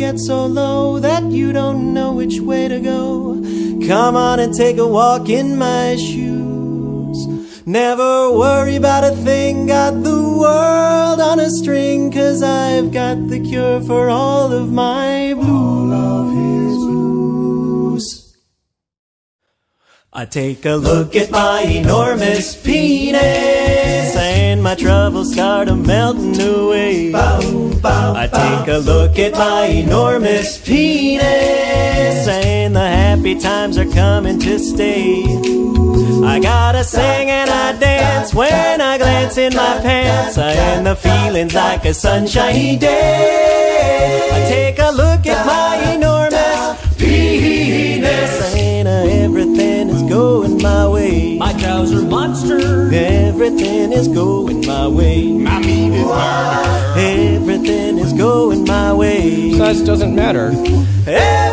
get so low that you don't know which way to go. Come on and take a walk in my shoes. Never worry about a thing, got the world on a string, cause I've got the cure for all of my blue love is blues. I take a look at my enormous penis my troubles start a melting away. I take a look at my enormous penis and the happy times are coming to stay. I gotta sing and I dance when I glance in my pants I and the feeling's like a sunshiny day. I take a My trouser monster. Everything is going my way. My meat is murder. Everything is going my way. Size doesn't matter. Every